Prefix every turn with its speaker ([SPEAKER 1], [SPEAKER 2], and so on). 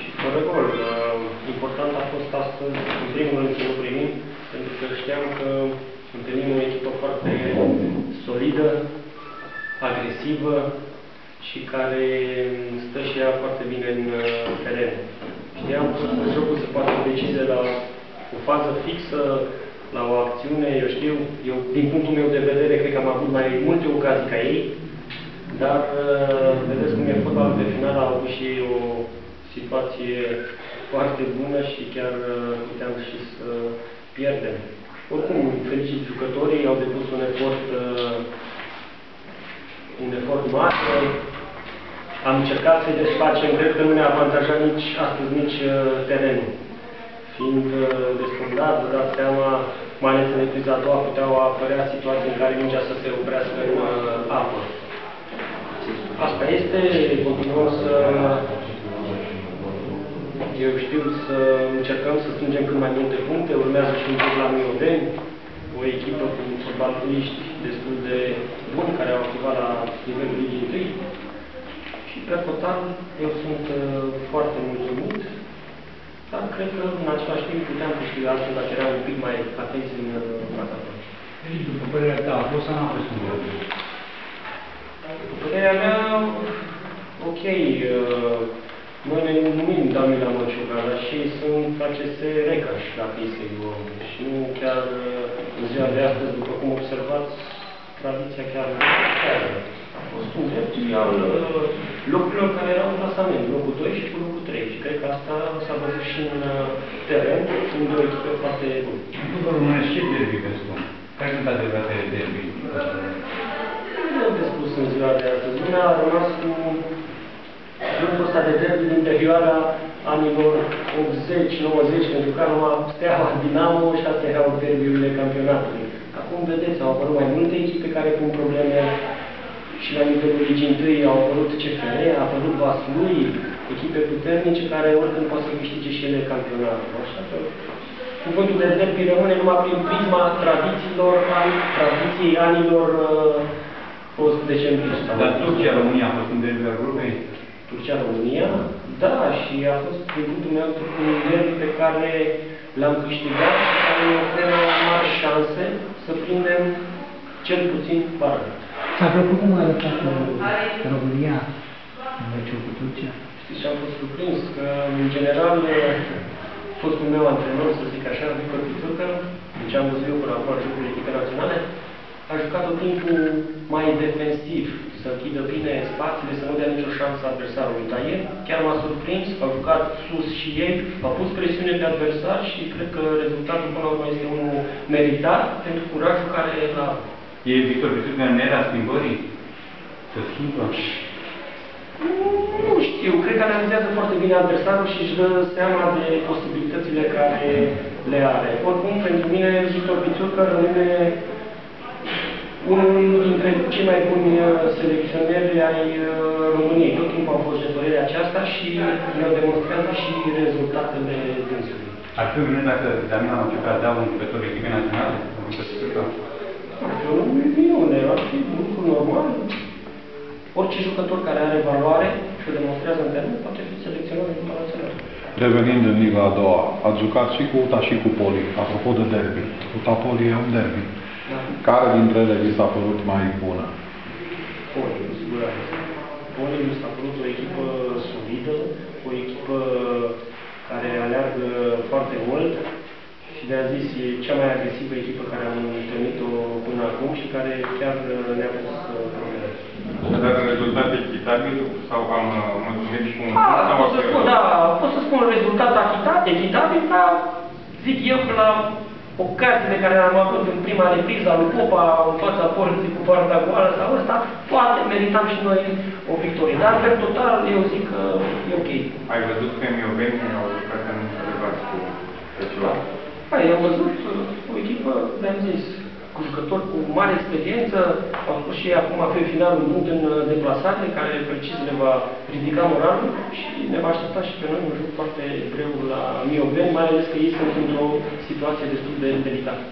[SPEAKER 1] și fără gol. Uh, Important a fost astăzi, în primul rând, să nu primim, pentru că știam că întâlnim o echipă foarte solidă, agresivă și care stă și ea foarte bine în uh, teren. Știam că jocul se poate decide la o fază fixă, la o acțiune, eu știu, eu, din punctul meu de vedere, cred că am avut mai multe ocazii ca ei, dar uh, vedeți cum e fotbalul de final, a avut și ei o situație foarte bună și chiar uh, puteam și să pierdem. Oricum, felicit jucătorii, au depus un efort, uh, un efort mare, am încercat să-i desfacem, cred că nu ne-a avantajat nici astăzi, nici uh, terenul. Fiind uh, desfundat, vă dați seama, mai ales în epiza a doua, puteau apărea situații în care mingea să se oprească în uh, apă. Asta este, continuăm să, eu știu, să încercăm să strângem cât mai multe puncte, urmează și un joc la Miodeni, o echipă cu fotbaliști destul de buni, care au activat la nivelul Ligii 1. Și pe total, eu sunt uh, foarte mulțumit, dar cred că în același timp puteam câștiga astăzi dacă eram un pic mai atenți în uh, atac.
[SPEAKER 2] Și după părerea ta, a fost sau n-a fost un gol?
[SPEAKER 1] După părerea mea, ok, uh, noi ne numim Damila Măciuca, dar și ei sunt aceste recași, dacă îi să luăm. Și nu chiar uh, în ziua de astăzi, după cum observați, tradiția chiar chiar a fost un drept al uh, locurilor care erau în clasament, locul 2 și cu locul 3. Și cred că asta s-a văzut și în uh, teren, sunt două echipe foarte bune.
[SPEAKER 2] Nu vă românesc ce derby pe spun? Care sunt adevăratele derby?
[SPEAKER 1] Nu am de spus în ziua de astăzi. Lumea a rămas cu lucrul ăsta de derby din perioada anilor 80-90, pentru că numai Steaua, Dinamo și astea erau derbiurile campionatului. Acum, vedeți, au apărut mai multe echipe care pun probleme și la nivelul Ligii 1 au apărut CFR, a apărut Vaslui, echipe puternice care oricând pot să câștige și ele campionatul. Așa că cuvântul de derby rămâne numai prin prisma tradițiilor, tradiției anilor uh, post-decembrist.
[SPEAKER 2] Dar Turcia, România a fost un derby al grupei?
[SPEAKER 1] Turcia-România, da, și a fost din punctul meu un derby pe care l-am câștigat și care ne oferă mari șanse să prindem cel puțin bară.
[SPEAKER 3] S-a plăcut cum a arătat uh, România în meciul cu Turcia?
[SPEAKER 1] Știți ce am fost surprins? Că, în general, fostul meu antrenor, să zic așa, Victor Pițurcă, din ce am văzut eu până acum în jocurile echipe naționale, a jucat tot timpul mai defensiv, să închidă bine spațiile, să nu dea nicio șansă adversarului. Dar ieri chiar m-a surprins, au jucat sus și ei, au pus presiune pe adversar și cred că rezultatul până la urmă este unul meritat pentru curajul care l-a avut.
[SPEAKER 2] E Victor Pisuca în era schimbării? Să schimbă?
[SPEAKER 1] Nu știu, cred că analizează foarte bine adversarul și își dă seama de posibilitățile care le are. Oricum, pentru mine, Victor Pițurcă rămâne unul dintre cei mai buni uh, selecționeri ai uh, României. Tot timpul a fost de părerea aceasta și ne demonstrează și rezultatele dânsului.
[SPEAKER 2] Ar fi bine dacă Damina Măciuca da un jucător echipei naționale? Victor Pisuca?
[SPEAKER 1] Ar fi o minune, ar fi un lucru normal. Orice jucător care are valoare și o demonstrează în teren poate fi selecționat în echipa națională.
[SPEAKER 4] Revenind în Liga a doua, ați jucat și cu UTA și cu Poli. Apropo de derby, UTA-Poli e un derby.
[SPEAKER 1] Da.
[SPEAKER 4] Care dintre ele vi s-a părut mai bună?
[SPEAKER 1] Poli, cu siguranță. Poli mi s-a părut o echipă solidă, o echipă care aleargă foarte mult și de a zis e cea mai agresivă echipă care am întâlnit-o până acum și care chiar ne-a pus uh, probleme.
[SPEAKER 5] Așadar, rezultat echitabil sau am uh, mulțumit și cu un
[SPEAKER 1] Da,
[SPEAKER 5] punct sau
[SPEAKER 1] pot să
[SPEAKER 5] a
[SPEAKER 1] spun, da, pot să spun rezultat echitabil, echitabil, dar zic eu că la ocaziile care le-am avut în prima repriză a lui Popa, în fața porții cu poarta goală sau ăsta, poate meritam și noi o victorie. Dar, pe total, eu zic că e ok.
[SPEAKER 5] Ai văzut că Mioveni au jucat în relevați cu pe ceva.
[SPEAKER 1] Păi, am văzut uh, o echipă, le-am zis, cu jucători cu mare experiență, au spus și ei acum pe finalul un punct în uh, deplasare, care precis le va ridica moralul și ne va aștepta și pe noi un joc foarte greu la Mioveni, mai ales că ei sunt într-o situație destul de delicată.